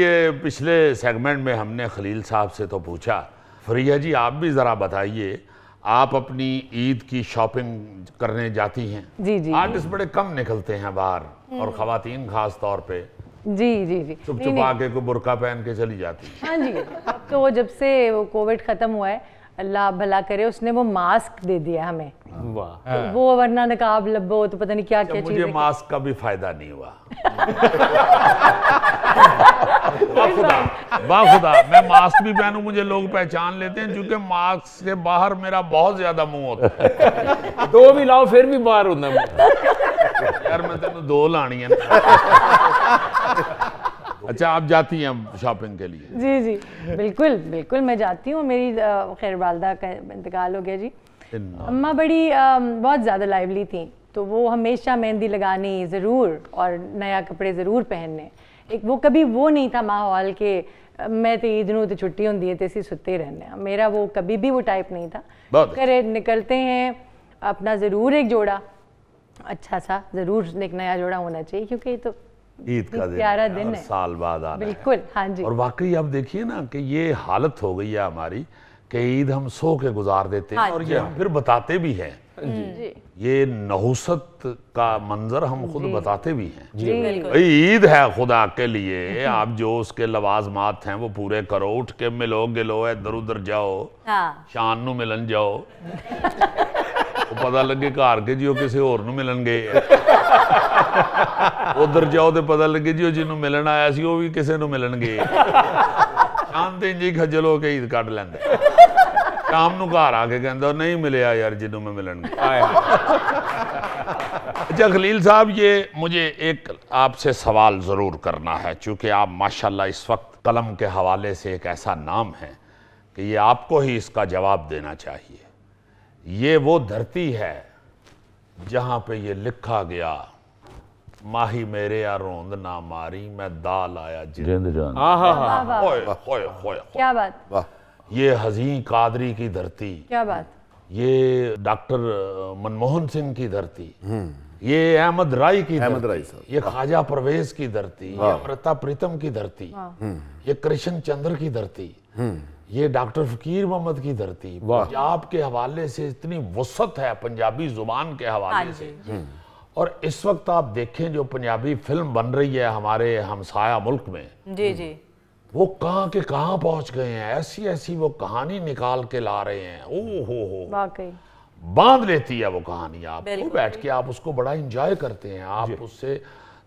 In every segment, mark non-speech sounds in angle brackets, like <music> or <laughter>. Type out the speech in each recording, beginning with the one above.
ये पिछले सेगमेंट में हमने खलील साहब से तो पूछा फरिया जी आप भी ज़रा बताइए आप अपनी ईद की शॉपिंग करने जाती हैं? जी जी। आर्टिस्ट बड़े कम निकलते हैं बाहर और खातन खास तौर पे। जी जी जी। चुप चुप आके को बुरका पहन के चली जाती हैं। हाँ जी अब तो वो जब से वो कोविड खत्म हुआ है अल्लाह भला करे उसने वो मास्क दे दिया हमें। वाह। तो वो वरना नकाब लब्बो तो पता नहीं क्या क्या चीज़ मुझे मास्क का भी फ़ायदा नहीं हुआ। <laughs> बाखुदा बाखुदा मैं मास्क भी पहनूं मुझे लोग पहचान लेते हैं क्योंकि मास्क से बाहर मेरा बहुत ज़्यादा मुँह होता है। <laughs> दो भी लाओ फिर भी बाहर होना यार मैं तेन दो लानी है अच्छा आप जाती हैं शॉपिंग के लिए? जी जी। बिल्कुल बिल्कुल मैं जाती हूँ। मेरी खैर वालदा का इंतकाल हो गया जी। अम्मा बड़ी अ, बहुत ज़्यादा लाइवली थी। तो वो हमेशा मेहंदी लगानी ज़रूर और नया कपड़े ज़रूर पहनने। एक वो कभी वो नहीं था माहौल के मैं तो ईद नू तो छुट्टी होती है तो इसी सुते रहने मेरा वो कभी भी वो टाइप नहीं था। करे निकलते हैं अपना ज़रूर एक जोड़ा अच्छा सा ज़रूर एक नया जोड़ा होना चाहिए क्योंकि तो ईद का दिन प्यारा दिन है। साल बाद आ रहा है। बिल्कुल हाँ जी। और वाकई आप देखिए ना कि ये हालत हो गई है हमारी कि ईद हम सो के गुजार देते हैं और ये हम फिर बताते भी हैं। ये नहुसत का मंजर हम खुद बताते भी हैं। ईद है खुदा के लिए <laughs> आप जो उसके लवाजमात हैं वो पूरे करो उठ के मिलो गिलो इधर उधर जाओ शान मिलन जाओ। तो पता लगे घर के जियो किसी और मिलन गए। <laughs> उधर जाओ तो पता लगे जियो जिन्हों मिलन आया सी वो भी किसी नु मिलन गए। <laughs> शान ते खजल हो के ईद कट लेंगे ਸ਼ਾਮ ਨੂੰ ਘਰ ਆ ਕੇ ਕਹਿੰਦਾ ਉਹ ਨਹੀਂ ਮਿਲਿਆ ਯਾਰ ਜਿਹਨੂੰ ਮੈਂ ਮਿਲਣ ਗਿਆ अच्छा खलील साहब ये मुझे एक आपसे सवाल ज़रूर करना है चूँकि आप माशाल्लाह इस वक्त कलम के हवाले से एक ऐसा नाम है कि ये आपको ही इसका जवाब देना चाहिए ये वो धरती है जहाँ पे ये लिखा गया माही मेरे या रोंद ना मारी मैं दाल आया जिन जिंद जान हाँ हाँ हाँ वाह वाह होए होए होए होए। क्या बात वाह ये हजी कादरी की धरती। क्या बात? ये डॉक्टर मनमोहन सिंह की धरती। ये अहमद राय की अहमद राय साहब। ये ख्वाजा परवेज की धरती। ये अमृता प्रीतम की धरती। ये कृष्ण चंद्र की धरती। ये डॉक्टर फकीर मोहम्मद की धरती। पंजाब के हवाले से इतनी वसत है पंजाबी ज़ुबान के हवाले से। और इस वक्त आप देखें जो पंजाबी फ़िल्म बन रही है हमारे हमसाया मुल्क में। जी जी। वो कहाँ के कहाँ पहुँच गए हैं? ऐसी ऐसी वो कहानी निकाल के ला रहे हैं। ओ हो। हो वाकई। बाँध लेती है वो कहानी आप। बैठ के आप उसको बड़ा इंजॉय करते हैं। आप उससे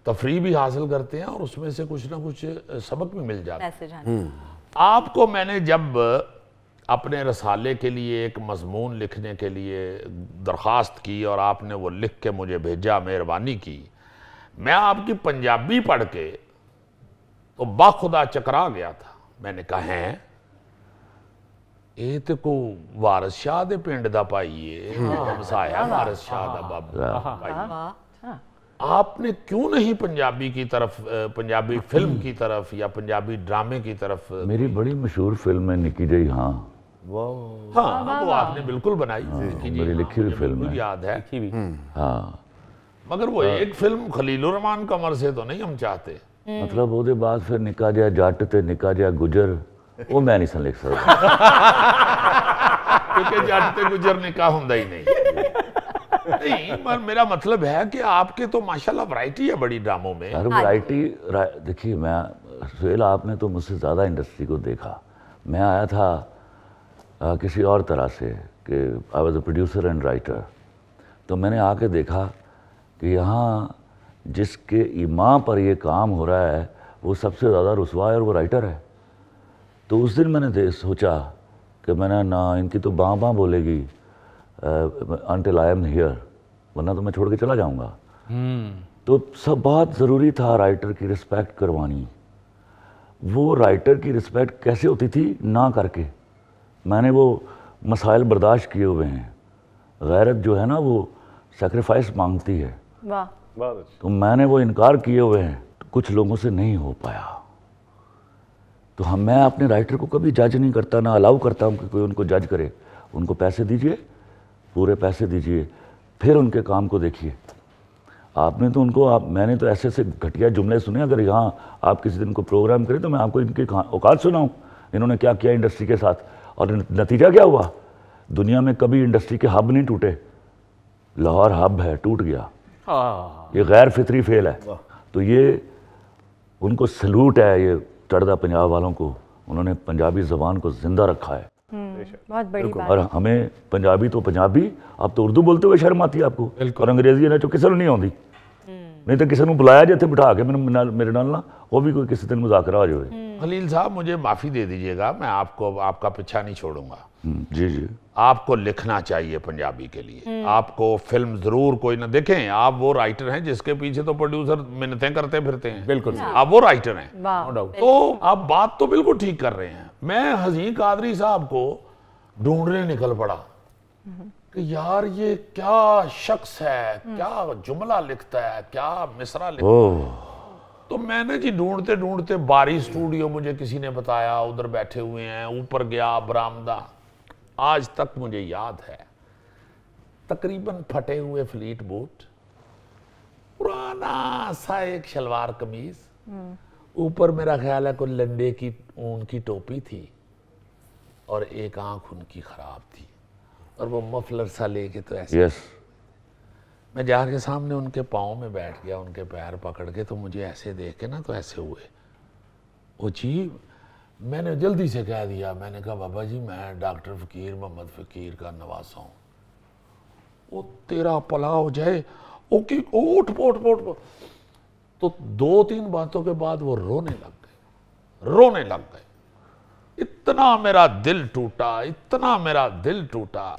तफरी भी हासिल करते हैं और उसमें से कुछ ना कुछ सबक भी मिल जाता है। हाँ। आपको मैंने जब अपने रसाले के लिए एक मजमून लिखने के लिए दरख्वास्त की और आपने वो लिख के मुझे भेजा मेहरबानी की मैं आपकी पंजाबी पढ़ के तो बाखुदा चकरा गया था मैंने कहा है ਇਹ ਤੇ ਕੋ ਵਾਰਸ ਸ਼ਾਹ ਦੇ ਪਿੰਡ ਦਾ ਭਾਈ ਏ ਹਮਸਾਇਆ ਵਾਰਸ शाह ਦਾ ਬਾਬਾ ਭਾਈ वाह आपने क्यों नहीं पंजाबी की तरफ अ, पंजाबी फिल्म की तरफ या पंजाबी ड्रामे की तरफ मेरी बड़ी मशहूर फिल्म है निकी जई हाँ हाँ वो आपने बिल्कुल बनाई लिखी जी, मेरी हाँ, लिखी हुई मुझे फिल्म बिल्कुल है। याद है की भी हाँ मगर वो एक फिल्म खलीलुर रहमान कमर से तो नहीं हम चाहते मतलब ਉਹਦੇ ਬਾਅਦ ਫਿਰ ਨਿੱਕਾ ਜਿਹਾ ਜੱਟ ਤੇ ਨਿੱਕਾ ਜਿਹਾ ਗੁਜਰ ਉਹ ਮੈਂ ਨਹੀਂ ਸਨ ਲਿਖ ਸਕਦਾ क्योंकि जट ते गुजर निकाह ਹੁੰਦਾ ही नहीं नहीं पर मेरा मतलब है कि आपके तो माशाल्लाह वैरायटी है बड़ी ड्रामों में हर वैरायटी देखिए मैं सुहेल आपने तो मुझसे ज़्यादा इंडस्ट्री को देखा मैं आया था आ, किसी और तरह से कि I was a producer and writer तो मैंने आके देखा कि यहाँ जिसके ईमा पर ये काम हो रहा है वो सबसे ज़्यादा रसवा है और वो राइटर है। तो उस दिन मैंने दे- सोचा कि मैंने ना इनकी तो बाँ बाँ बोलेगी अनटिल आई एम हियर वरना तो मैं छोड़ के चला जाऊँगा। तो सब बहुत ज़रूरी था राइटर की रिस्पेक्ट करवानी। वो राइटर की रिस्पेक्ट कैसे होती थी? ना करके। मैंने वो मसाइल बर्दाश्त किए हुए हैं। गैरत जो है ना वो सेक्रीफाइस मांगती है। वाह। तो मैंने वो इनकार किए हुए हैं तो कुछ लोगों से नहीं हो पाया। तो हम, मैं अपने राइटर को कभी जज नहीं करता, ना अलाउ करता हूँ कि कोई उनको जज करे। उनको पैसे दीजिए, पूरे पैसे दीजिए, फिर उनके काम को देखिए। आपने तो उनको, आप, मैंने तो ऐसे ऐसे घटिया जुमले सुने, अगर यहाँ आप किसी दिन को प्रोग्राम करें तो मैं आपको इनकी औकात सुनाऊं, इन्होंने क्या किया इंडस्ट्री के साथ? और नतीजा क्या हुआ? दुनिया में कभी इंडस्ट्री के हब नहीं टूटे। लाहौर हब है, टूट गया। हाँ। ये गैर फितरी फेल है। तो ये उनको सल्यूट है ये चढ़दा पंजाब वालों को। उन्होंने पंजाबी ज़बान को ज़िंदा रखा है। हम्म, बहुत बड़ी बात। और हमें पंजाबी तो पंजाबी आप तो उर्दू बोलते हुए शर्म आती है आपको। और अंग्रेज़ी ने जो तो किसी नहीं आती हम्म। नहीं तो किसी बुलाया जाए बिठा के मैंने मेरे नाल ना वो भी कोई किसी दिन मुजाकरा हो जाए हम्म। खलील साहब मुझे माफ़ी दे दीजिएगा मैं आपको आपका पीछा नहीं छोड़ूँगा। जी जी। आपको लिखना चाहिए पंजाबी के लिए। आपको फ़िल्म ज़रूर कोई ना देखें आप वो राइटर हैं जिसके पीछे तो प्रोड्यूसर मिन्नतें करते फिरते हैं। बिल्कुल। आप वो राइटर हैं। नो डाउट तो आप बात तो बिल्कुल ठीक कर रहे हैं। मैं हजीन कादरी साहब को ढूँढने निकल पड़ा कि यार ये क्या शख्स है क्या जुमला लिखता है क्या मिसरा लिखता है। तो मैंने जी ढूंढते ढूंढते बारी स्टूडियो मुझे किसी ने बताया उधर बैठे हुए हैं ऊपर गया बरामदा। आज तक मुझे याद है तकरीबन फटे हुए फ्लीट बूट पुराना सा एक शलवार कमीज। ऊपर मेरा ख्याल है कोई लंडे की ऊन की टोपी थी और एक आँख उनकी खराब थी और वो मफलर सा लेके तो ऐसे। यस मैं जाके सामने उनके पाँव में बैठ गया उनके पैर पकड़ के तो मुझे ऐसे देख के ना तो ऐसे हुए। वो जी मैंने जल्दी से कह दिया, मैंने कहा, बाबा जी, मैं डॉक्टर फ़कीर, मोहम्मद फ़कीर का नवासा हूँ। वो तेरा पला हो जाए ओके ओट, पोट पोट पोट। तो दो तीन बातों के बाद वो रोने लग गए, रोने लग गए। इतना मेरा दिल टूटा, इतना मेरा दिल टूटा।